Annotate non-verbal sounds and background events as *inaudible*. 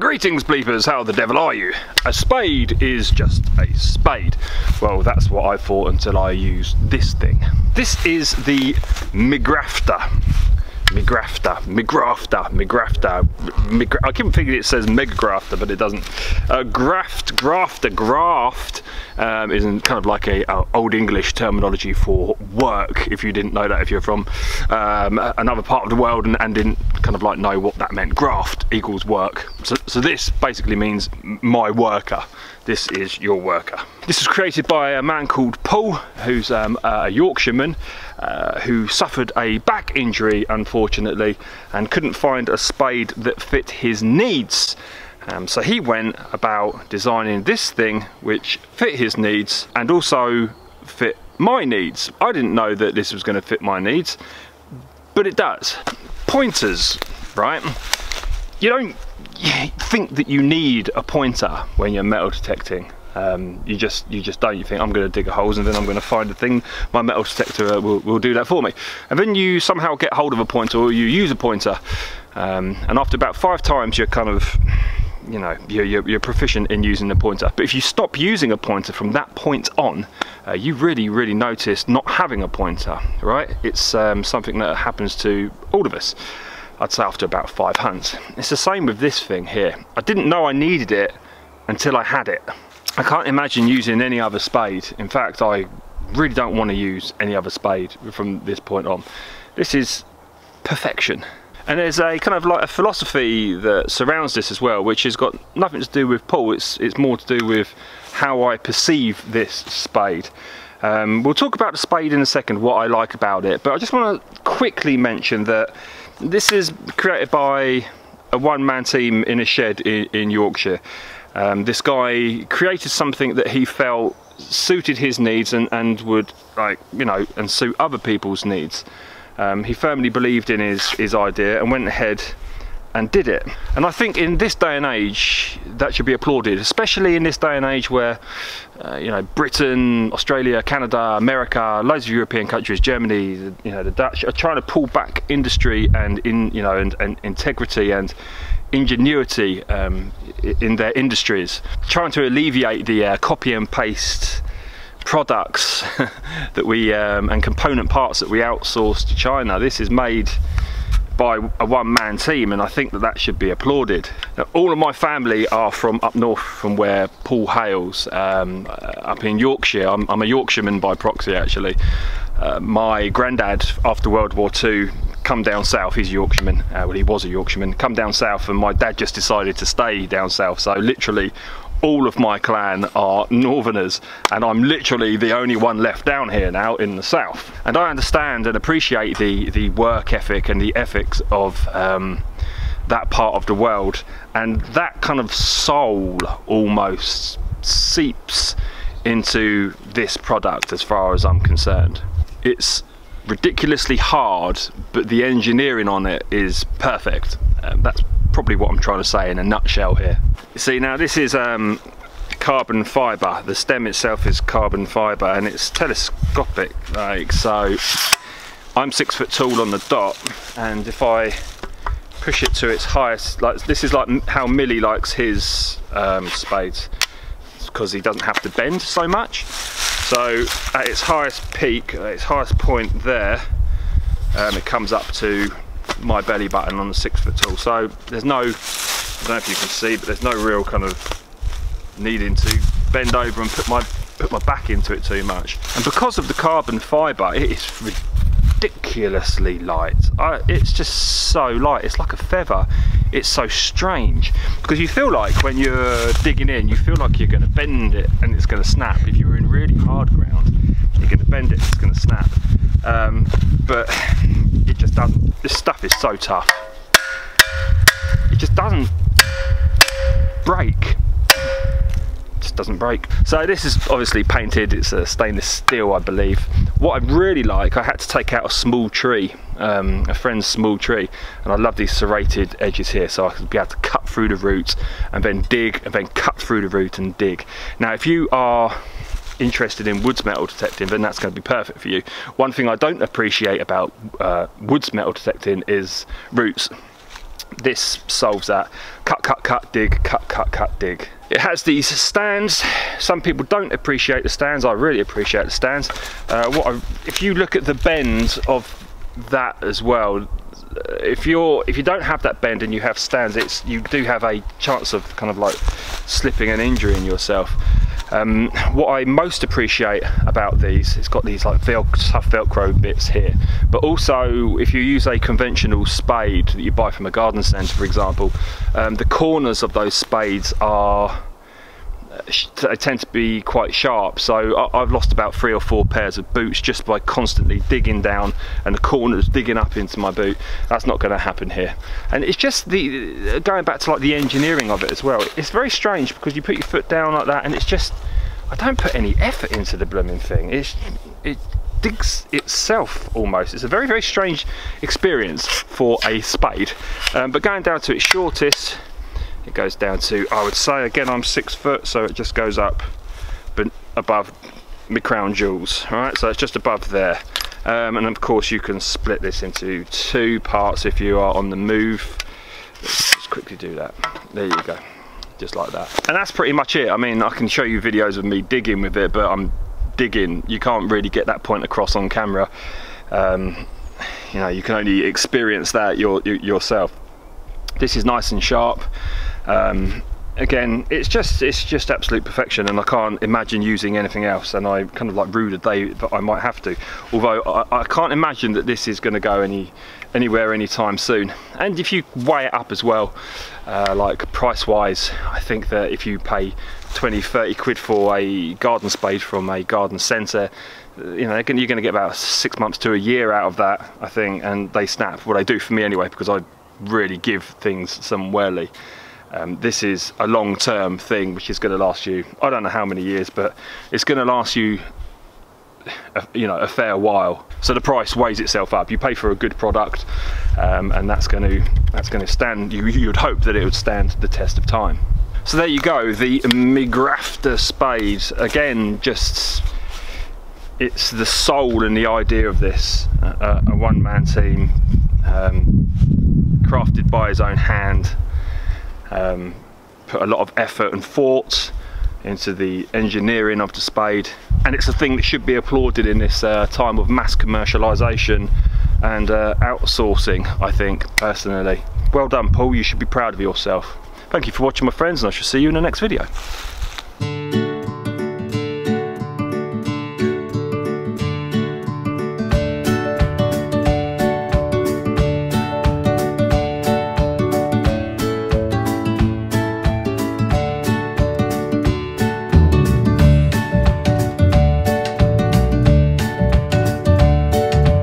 greetings bleepers, how the devil are you? A spade is just a spade. Well, that's what I thought until I used this thing. This is the Megraphta. Megraphta, Megraphta, Megraphta, Migra I keep thinking it says Megagrafter, but it doesn't. Uh, graft, grafter, graft um, is kind of like a, a, old English terminology for work. If you didn't know that, if you're from um, another part of the world and, and, didn't kind of like know what that meant, graft equals work. So, so this basically means my worker. This is your worker. This was created by a man called Paul, who's um, a Yorkshireman uh, who suffered a back injury, unfortunately, and couldn't find a spade that fit his needs. Um, so he went about designing this thing which fit his needs and also fit my needs. I didn't know that this was going to fit my needs, but it does. Pointers, right? You don't think that you need a pointer when you're metal detecting. Um, you just you just don't. You think I'm going to dig a holes and then I'm going to find a thing. My metal detector will, will do that for me. And then you somehow get hold of a pointer or you use a pointer, um, and after about five times you're kind of you know you're, you're, you're, proficient in using the pointer but if you stop using a pointer from that point on uh, you really really notice not having a pointer right it's um, something that happens to all of us I'd say after about five hunts it's the same with this thing here I didn't know I needed it until I had it I can't imagine using any other spade in fact I really don't want to use any other spade from this point on this is perfection and there's a kind of like a philosophy that surrounds this as well, which has got nothing to do with Paul. It's it's more to do with how I perceive this spade. Um, we'll talk about the spade in a second, what I like about it, but I just want to quickly mention that this is created by a one-man team in a shed in, in Yorkshire. Um, this guy created something that he felt suited his needs and, and would like you know and suit other people's needs. Um, he firmly believed in his, his idea and went ahead and did it. And I think in this day and age, that should be applauded, especially in this day and age where, uh, you know, Britain, Australia, Canada, America, loads of European countries, Germany, you know, the Dutch are trying to pull back industry and in, you know, and, and integrity and ingenuity um, in their industries, trying to alleviate the uh, copy and paste products *laughs* that we um, and component parts that we outsource to China. This is made by a one-man team and I think that that should be applauded. Now, all of my family are from up north from where Paul hails, um, uh, up in Yorkshire. I'm, I'm, a Yorkshireman by proxy actually. Uh, my granddad after World War II come down south, he's a Yorkshireman, uh, well he was a Yorkshireman, come down south and my dad just decided to stay down south. So literally all of my clan are northerners and I'm literally the only one left down here now in the south. And I understand and appreciate the the work ethic and the ethics of um, that part of the world. And that kind of soul almost seeps into this product as far as I'm concerned. It's ridiculously hard but the engineering on it is perfect um, that's probably what I'm trying to say in a nutshell here. See now this is um, carbon fibre, the stem itself is carbon fibre and it's telescopic like so I'm six foot tall on the dot and if I push it to its highest, like this is like how Millie likes his um, spades because he doesn't have to bend so much. So at its highest peak, at its highest point there, um, it comes up to my belly button on the six foot tall. So there's no, I don't know if you can see, but there's no real kind of needing to bend over and put my put my back into it too much. And because of the carbon fibre, it is ridiculously light. I, it's just so light. It's like a feather. It's so strange because you feel like when you're digging in, you feel like you're going to bend it and it's going to snap. If you're in really hard ground, you're going to bend it, it's going to snap. Um, but it just doesn't. This stuff is so tough. It just doesn't break. Just doesn't break. So this is obviously painted. It's a stainless steel, I believe. What I really like, I had to take out a small tree, um, a friend's small tree, and I love these serrated edges here, so I could be able to cut through the roots and then dig and then cut through the root and dig. Now, if you are interested in woods metal detecting, then that's going to be perfect for you. One thing I don't appreciate about uh, woods metal detecting is roots. this solves that. Cut, cut, cut, dig, cut, cut, cut, dig. It has these stands. Some people don't appreciate the stands. I really appreciate the stands. Uh, what I, if you look at the bend of that as well, if you're if you don't have that bend and you have stands, it's you do have a chance of kind of like slipping and injuring yourself. Um, what I most appreciate about these, it's got these like vel tough Velcro bits here, but also if you use a conventional spade that you buy from a garden centre, for example, um, the corners of those spades are they tend to be quite sharp. So I've lost about three or four pairs of boots just by constantly digging down and the corners digging up into my boot. That's not going to happen here. And it's just the going back to like the engineering of it as well it's very strange because you put your foot down like that and it's just I don't put any effort into the blooming thing. It's it digs itself almost. It's a very very strange experience for a spade. Um, but going down to its shortest it goes down to I would say again I'm six foot so it just goes up but above my crown jewels. All right so it's just above there. Um, and of course you can split this into two parts if you are on the move. Let's quickly do that. There you go. Just like that. And that's pretty much it. I mean I can show you videos of me digging with it but I'm digging. You can't really get that point across on camera. Um, you know you can only experience that your, yourself this is nice and sharp. Um, again it's just it's just absolute perfection and I can't imagine using anything else and I kind of like rue the day that I might have to. Although I, I can't imagine that this is going to go any anywhere anytime soon. And if you weigh it up as well uh, like price wise I think that if you pay 20 30 quid for a garden spade from a garden centre you know you're going to get about six months to a year out of that I think and they snap. Well they do for me anyway because I really give things some whirly um, this is a long-term thing which is going to last you I don't know how many years but it's going to last you a, you know a fair while. So the price weighs itself up. You pay for a good product um, and that's going to that's going to stand you you'd hope that it would stand the test of time. So there you go the Megraphta spade again just it's the soul and the idea of this. Uh, a one-man team. Um, crafted by his own hand um, put a lot of effort and thought into the engineering of the spade. And it's a thing that should be applauded in this uh, time of mass commercialization and uh, outsourcing I think personally. Well done Paul. You should be proud of yourself. Thank you for watching my friends and I shall see you in the next video